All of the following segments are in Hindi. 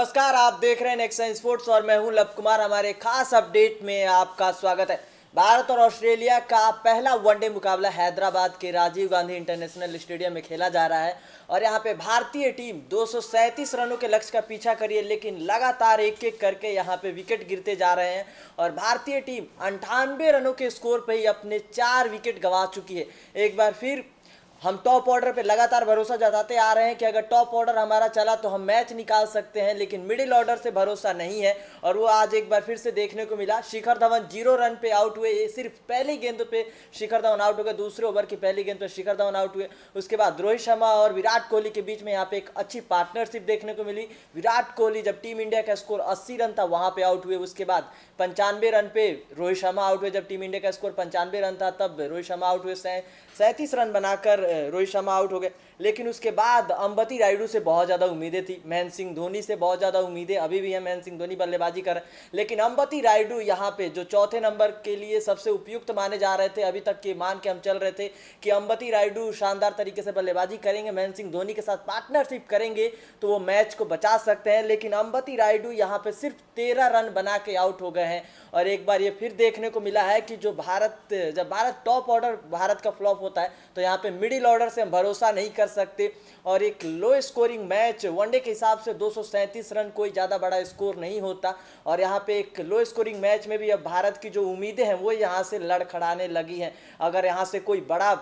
नमस्कार, आप देख रहे हैं नेक्सन स्पोर्ट्स और मैं हूँ लब कुमार। हमारे खास अपडेट में आपका स्वागत है। भारत और ऑस्ट्रेलिया का पहला वनडे मुकाबला हैदराबाद के राजीव गांधी इंटरनेशनल स्टेडियम में खेला जा रहा है और यहाँ पे भारतीय टीम दो सौ सैंतीस रनों के लक्ष्य का पीछा करी है, लेकिन लगातार एक एक करके यहाँ पे विकेट गिरते जा रहे हैं और भारतीय टीम अंठानवे रनों के स्कोर पर ही अपने चार विकेट गंवा चुकी है। एक बार फिर हम टॉप ऑर्डर पे लगातार भरोसा जताते आ रहे हैं कि अगर टॉप ऑर्डर हमारा चला तो हम मैच निकाल सकते हैं, लेकिन मिडिल ऑर्डर से भरोसा नहीं है। और वो आज एक बार फिर से देखने को मिला, शिखर धवन ज़ीरो रन पे आउट हुए सिर्फ़ पहली गेंद पे शिखर धवन आउट हो गए दूसरे ओवर की पहली गेंद पे शिखर धवन आउट हुए। उसके बाद रोहित शर्मा और विराट कोहली के बीच में यहाँ पे एक अच्छी पार्टनरशिप देखने को मिली। विराट कोहली जब टीम इंडिया का स्कोर अस्सी रन था, वहाँ पर आउट हुए। उसके बाद पंचानवे रन पे रोहित शर्मा आउट हुए। जब टीम इंडिया का स्कोर पंचानवे रन था, तब रोहित शर्मा आउट हुए। सैंतीस रन बनाकर रोहित शर्मा आउट हो गए। लेकिन उसके बाद अंबती रायडू से बहुत ज़्यादा उम्मीदें थी। महेंद्र सिंह धोनी से बहुत ज़्यादा उम्मीदें अभी भी हैं। महेंद्र सिंह धोनी बल्लेबाजी कर रहे हैं। लेकिन अंबती रायडू यहाँ पे जो चौथे नंबर के लिए सबसे उपयुक्त माने जा रहे थे, अभी तक के मान के हम चल रहे थे कि अंबती रायडू शानदार तरीके से बल्लेबाजी करेंगे, महेंद्र सिंह धोनी के साथ पार्टनरशिप करेंगे तो वो मैच को बचा सकते हैं। लेकिन अंबती रायडू यहाँ पर सिर्फ़ तेरह रन बना के आउट हो गए हैं। और एक बार ये फिर देखने को मिला है कि जो भारत, जब भारत टॉप ऑर्डर भारत का फ्लॉप होता है तो यहाँ पे मिडिल ऑर्डर से हम भरोसा नहीं कर सकते। और एक लो स्कोरिंग मैच वनडे के हिसाब से दो रन कोई ज़्यादा बड़ा स्कोर नहीं होता। और यहाँ पे एक लो स्कोरिंग मैच में भी अब भारत की जो उम्मीदें हैं वो यहाँ से लड़खड़ाने लगी हैं। अगर यहाँ से कोई बड़ा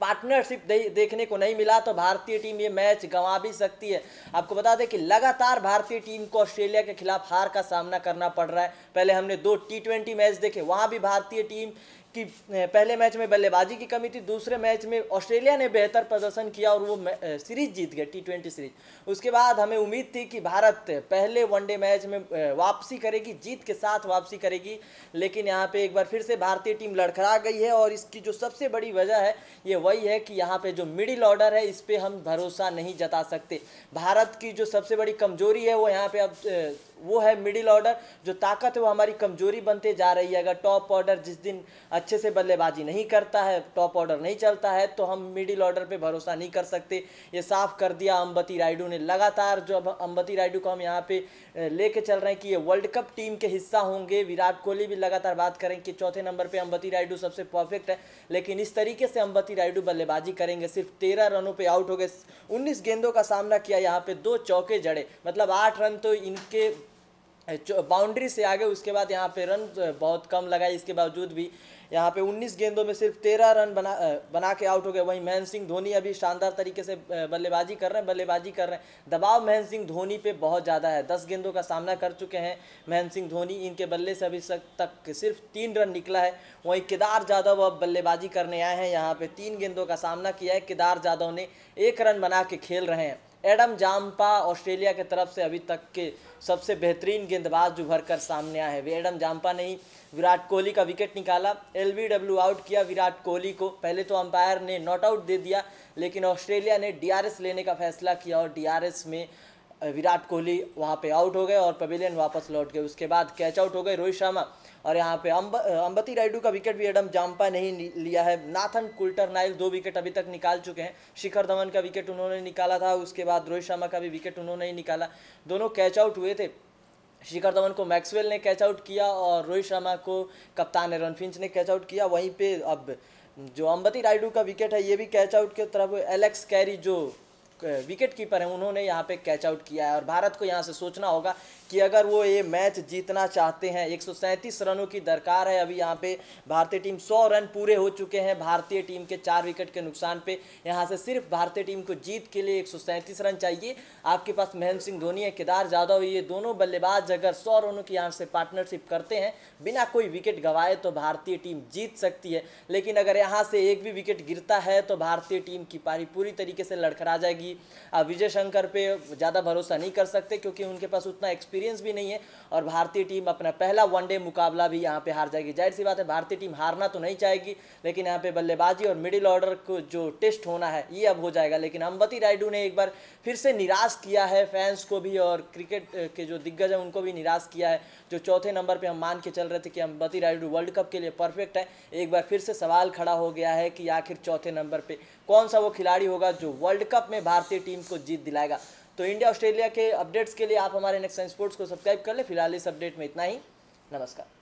पार्टनरशिप दे, देखने को नहीं मिला तो भारतीय टीम ये मैच गंवा भी सकती है। आपको बता दें कि लगातार भारतीय टीम को ऑस्ट्रेलिया के खिलाफ हार का सामना करना पड़ रहा है। पहले हमने दो टी ट्वेंटी मैच देखे वहाँ भी भारतीय टीम कि पहले मैच में बल्लेबाजी की कमी थी, दूसरे मैच में ऑस्ट्रेलिया ने बेहतर प्रदर्शन किया और वो सीरीज़ जीत गए टी ट्वेंटी सीरीज़। उसके बाद हमें उम्मीद थी कि भारत पहले वनडे मैच में वापसी करेगी, जीत के साथ वापसी करेगी, लेकिन यहाँ पे एक बार फिर से भारतीय टीम लड़खड़ा गई है और इसकी जो सबसे बड़ी वजह है, ये वही है कि यहाँ पे जो मिडिल ऑर्डर है, इस पर हम भरोसा नहीं जता सकते। भारत की जो सबसे बड़ी कमज़ोरी है, वो यहाँ पे अब वो है मिडिल ऑर्डर, जो ताकत है वो हमारी कमज़ोरी बनते जा रही है। अगर टॉप ऑर्डर जिस दिन अच्छे से बल्लेबाजी नहीं करता है टॉप ऑर्डर नहीं चलता है तो हम मिडिल ऑर्डर पे भरोसा नहीं कर सकते। ये साफ़ कर दिया अंबती रायडू ने लगातार, जो अब अंबती रायडू को हम यहाँ पे लेके चल रहे हैं कि ये वर्ल्ड कप टीम के हिस्सा होंगे। विराट कोहली भी लगातार बात करें कि चौथे नंबर पर अंबती रायडू सबसे परफेक्ट है, लेकिन इस तरीके से अंबती रायडू बल्लेबाजी करेंगे। सिर्फ़ तेरह रनों पर आउट हो गए। उन्नीस गेंदों का सामना किया यहाँ पे दो चौके जड़े। मतलब आठ रन तो इनके बाउंड्री से आगे, उसके बाद यहाँ पे रन बहुत कम लगाए। इसके बावजूद भी यहाँ पे 19 गेंदों में सिर्फ़ 13 रन बना बना के आउट हो गए। वहीं महेंद्र सिंह धोनी अभी शानदार तरीके से बल्लेबाजी कर रहे हैं, बल्लेबाजी कर रहे हैं। दबाव महेंद्र सिंह धोनी पे बहुत ज़्यादा है। 10 गेंदों का सामना कर चुके हैं महेंद्र सिंह धोनी। इनके बल्ले से अभी तक सिर्फ़ तीन रन निकला है। वहीं केदार जाधव अब बल्लेबाजी करने आए हैं। यहाँ पर तीन गेंदों का सामना किया है। केदार जाधव ने एक रन बना के खेल रहे हैं। एडम जाम्पा ऑस्ट्रेलिया के तरफ़ से अभी तक के सबसे बेहतरीन गेंदबाज उभर कर सामने आए हैं। वे एडम जाम्पा ने ही विराट कोहली का विकेट निकाला एल आउट किया विराट कोहली को। पहले तो अंपायर ने नॉट आउट दे दिया, लेकिन ऑस्ट्रेलिया ने डीआरएस लेने का फैसला किया और डीआरएस में विराट कोहली वहाँ पे आउट हो गए और पवेलियन वापस लौट गए। उसके बाद कैच आउट हो गए रोहित शर्मा और यहाँ पे अम्ब अम्बती रायडू का विकेट भी एडम जाम्पा नहीं लिया है। नाथन कुल्टर नाइल दो विकेट अभी तक निकाल चुके हैं। शिखर धवन का विकेट उन्होंने निकाला था, उसके बाद रोहित शर्मा का भी विकेट उन्होंने ही निकाला। दोनों कैच आउट हुए थे। शिखर धवन को मैक्सवेल ने कैच आउट किया और रोहित शर्मा को कप्तान एरन फिंच ने कैच आउट किया। वहीं पे अब जो अम्बती रायडू का विकेट है, ये भी कैच आउट की तरफ़। एलेक्स कैरी जो विकेट कीपर हैं, उन्होंने यहाँ पे कैच आउट किया है और भारत को यहाँ से सोचना होगा कि अगर वो ये मैच जीतना चाहते हैं, एक सौ सैंतीस रनों की दरकार है अभी यहाँ पे। भारतीय टीम 100 रन पूरे हो चुके हैं, भारतीय टीम के चार विकेट के नुकसान पे। यहाँ से सिर्फ़ भारतीय टीम को जीत के लिए एक सौ सैंतीस रन चाहिए। आपके पास महेंद्र सिंह धोनी है, केदार जाधव, ये दोनों बल्लेबाज अगर सौ रनों की यहाँ से पार्टनरशिप करते हैं, बिना कोई विकेट गंवाए तो भारतीय टीम जीत सकती है। लेकिन अगर यहाँ से एक भी विकेट गिरता है तो भारतीय टीम की पारी पूरी तरीके से लड़खड़ा जाएगी। विजय शंकर पे ज़्यादा भरोसा नहीं कर सकते, क्योंकि उनके पास उतना एक्सपीरियंस भी नहीं है और भारतीय टीम अपना पहला वनडे मुकाबला भी यहाँ पे हार जाएगी। ज़ाहिर सी बात है, भारतीय टीम हारना तो नहीं चाहेगी, लेकिन यहाँ पे बल्लेबाजी और मिडिल ऑर्डर को जो टेस्ट होना है, ये अब हो जाएगा। लेकिन अम्बती रायडू ने एक बार फिर से निराश किया है फैंस को भी और क्रिकेट के जो दिग्गज हैं, उनको भी निराश किया है। जो चौथे नंबर पर हम मान के चल रहे थे कि अम्बती रायडू वर्ल्ड कप के लिए परफेक्ट है, एक बार फिर से सवाल खड़ा हो गया है कि आखिर चौथे नंबर पर कौन सा वो खिलाड़ी होगा जो वर्ल्ड कप में भारतीय टीम को जीत दिलाएगा। तो इंडिया ऑस्ट्रेलिया के अपडेट्स के लिए आप हमारे नेक्स्ट स्पोर्ट्स को सब्सक्राइब कर ले। फ़िलहाल इस अपडेट में इतना ही। नमस्कार।